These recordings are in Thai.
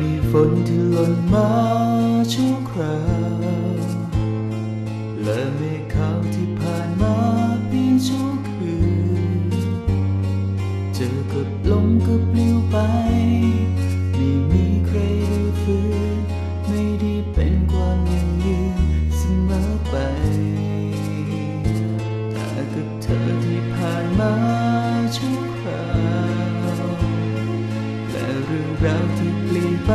มีฝนที่หล่นมาชั่วคราวและเมฆขาวที่ผ่านมาเพียงชั่วคืน เจอกับลมก็ปลิวไปไม่มีใครดูฟื้นไม่ได้เป็นความยั่งยืนเสมอไปแต่กับเธอที่ผ่านมาชั่ว รื่องราวที่เปลี่ยนไป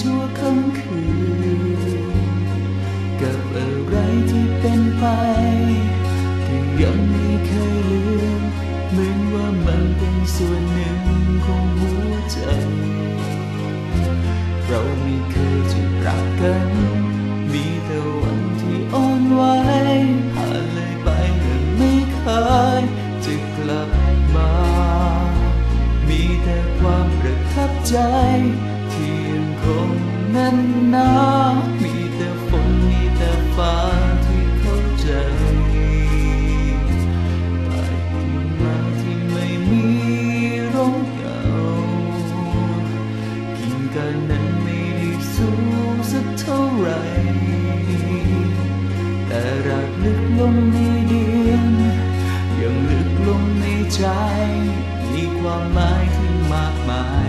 ชั่วค่ำคืน กับอะไรที่เป็นไปก็ยังไม่เคยลืมเหมือนว่ามันเป็นส่วนหนึ่งของหัวใจ เราไม่เคยจะรักกัน มีแต่วันที่อ่อนไหวผ่านเลยไปและไม่เคยจะกลับมา มีแต่ความประทับ ใจ ที่ยังคงแน่นหนามีแต่ฝนมีแต่ฟ้าที่เข้าใจใต้ต้นไม้ที่ไม่มีร่มเงากิ่งก้านนั้นไม่ได้สูงสักเท่าไหรแต่รากลึกลงในดินยังลึกลงในใจ มีความหมายที่มากมาย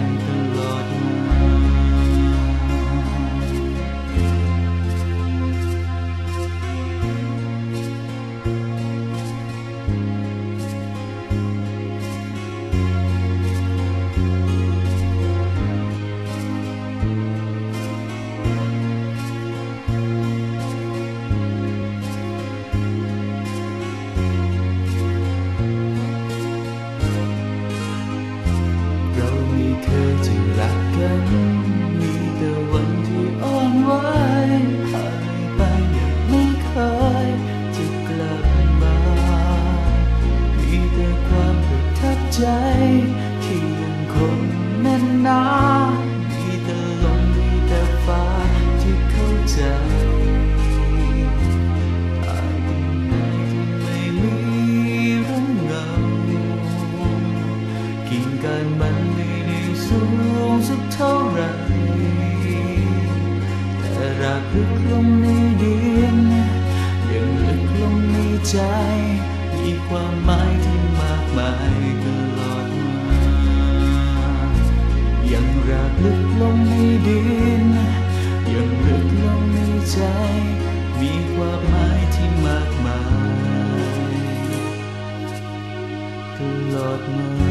แต่วันที่อ่อนไหวผ่านไปอย่างไม่เคยจะกลับมา มีแต่ความประทับใจที่ยังคงแน่นหนามีแต่ลมมีแต่ฟ้าที่เข้าใจใต้ต้นไม้ที่ไม่มีร่มเงากิ่งก้านมันไม่ได้สูงากลึกลงในดินยังลึกลงในใจ มีความหมายที่มากมายตลอดมายังรากลึกลงในดินยังลึกลงในใจ มีความหมายที่มากมายตลอดมา